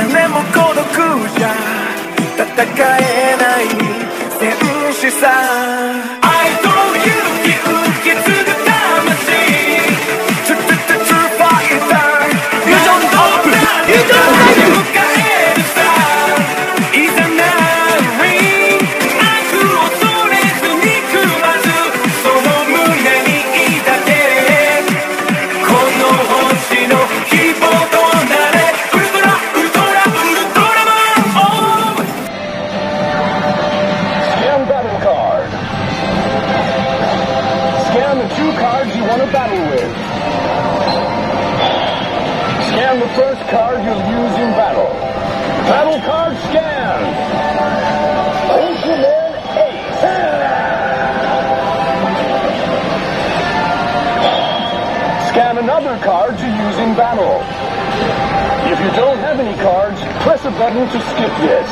誰も孤独じゃ戦えない戦士さ want to battle with. Scan the first card you'll use in battle. Battle card scan. Ultraman Ace. Scan another card to use in battle. If you don't have any cards, press a button to skip this.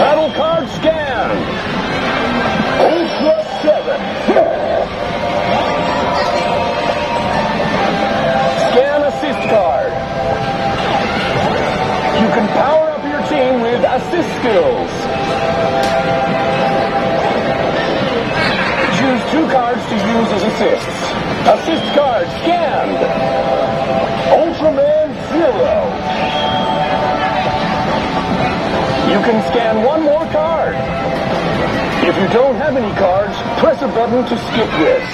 Battle card scan. Ultra 7. Skills. Choose two cards to use as assists. Assist card scanned. Ultraman Zero. You can scan one more card. If you don't have any cards, press a button to skip this.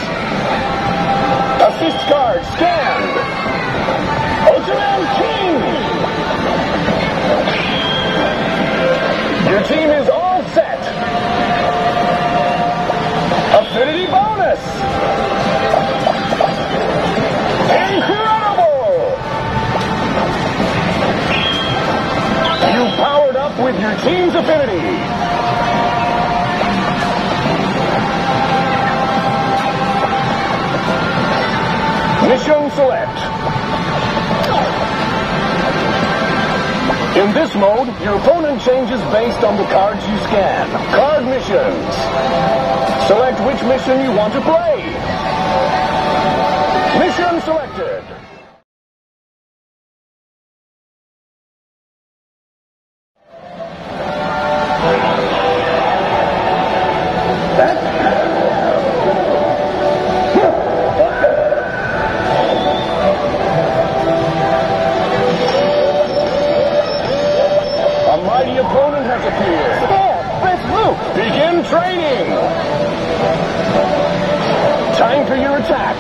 Assist card scanned. Ultraman King. Mission select. In this mode, your opponent changes based on the cards you scan. Card missions. Select which mission you want to play. Mission selected. Mighty opponent has appeared. press loop. Begin training. Time for your attack.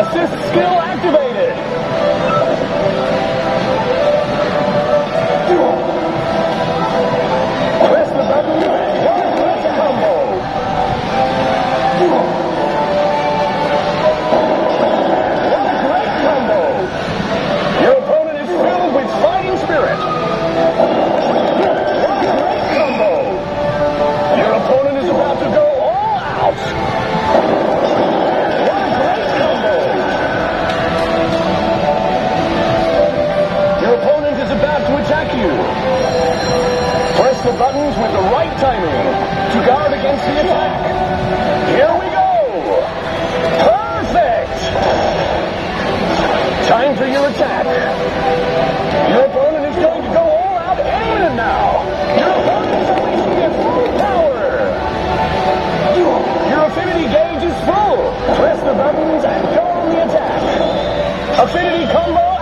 Assist skill activated. Time for your attack. Your opponent is going to go all out minute now. Your opponent is unleashing its full power. Your affinity gauge is full. Press the buttons and go on the attack. Affinity combo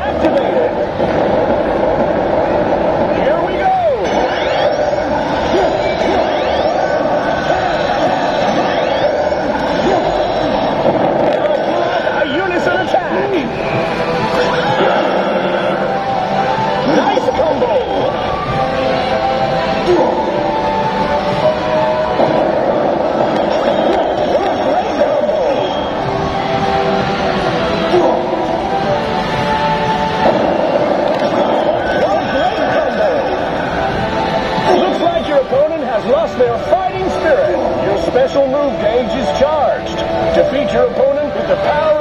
Defeat your opponent with the power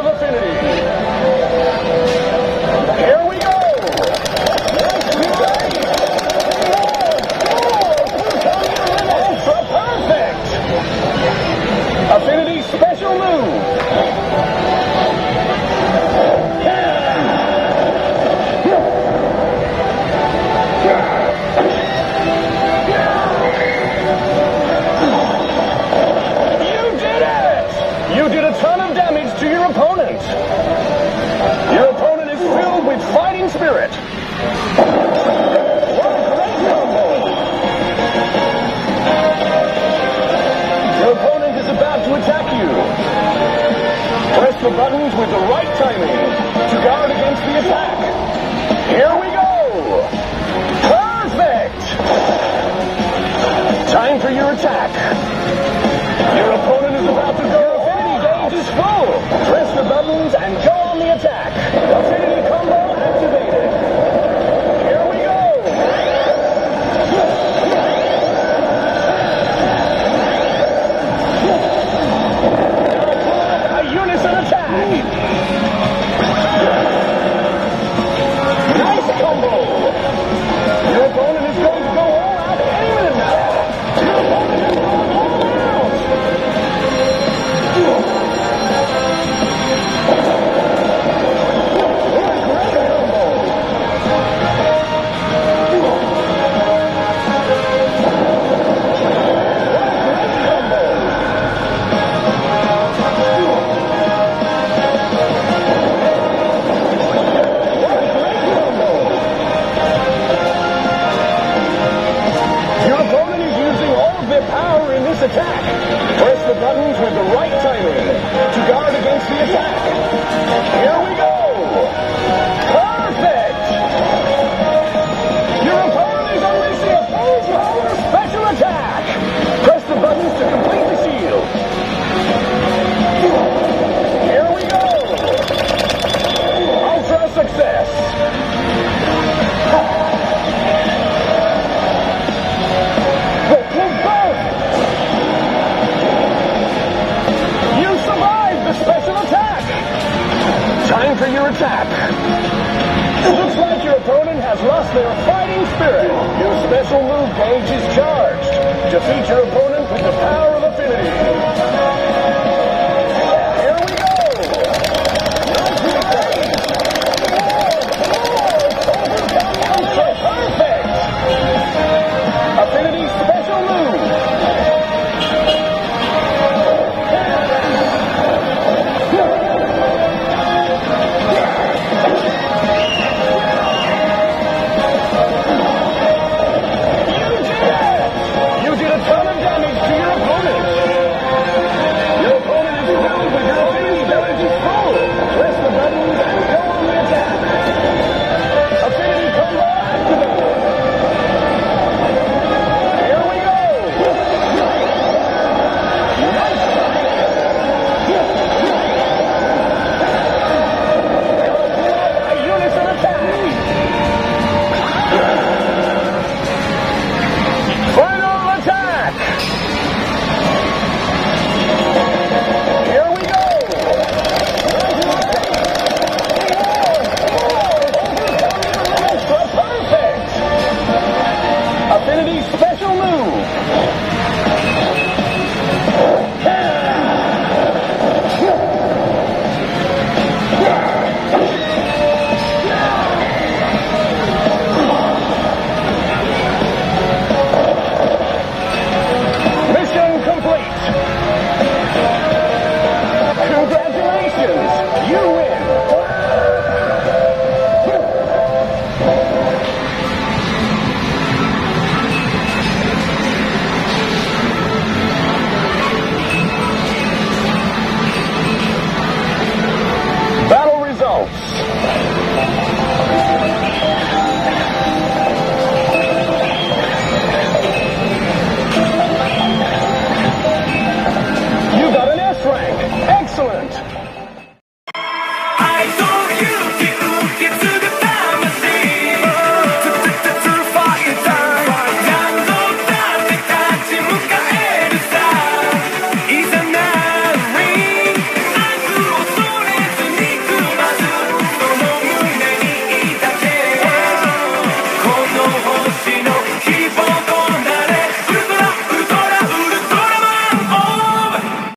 the buttons with the right timing to guard against the attack. Here we go! Perfect! Time for your attack. your attack. It looks like your opponent has lost their fighting spirit. Your special move gauge is charged. Defeat your opponent with the power of affinity.